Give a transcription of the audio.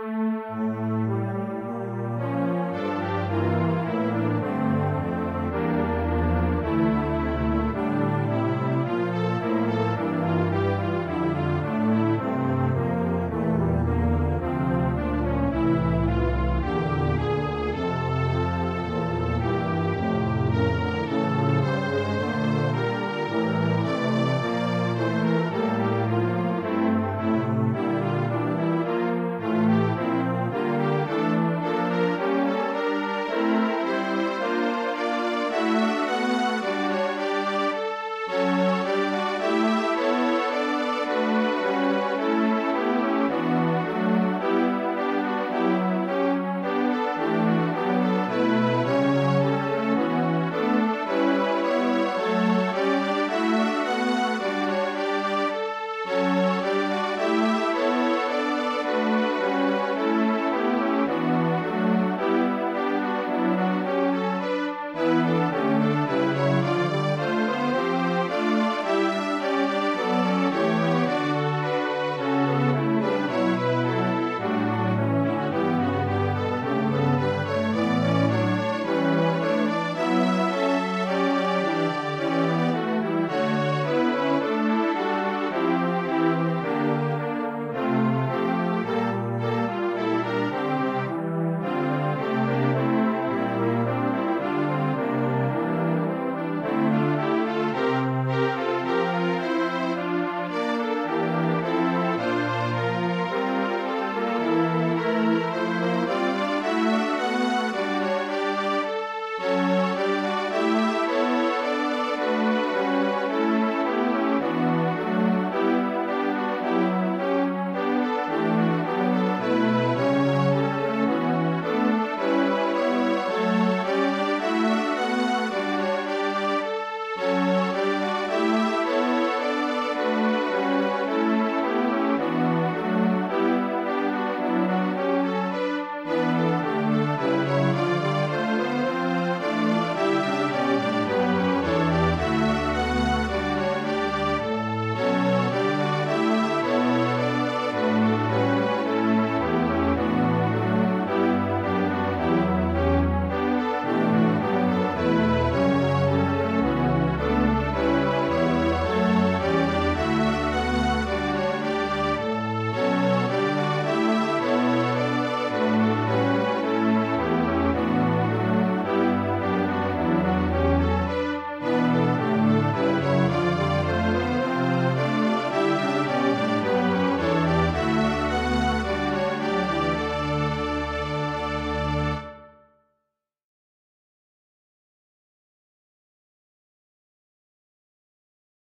Mm-hmm.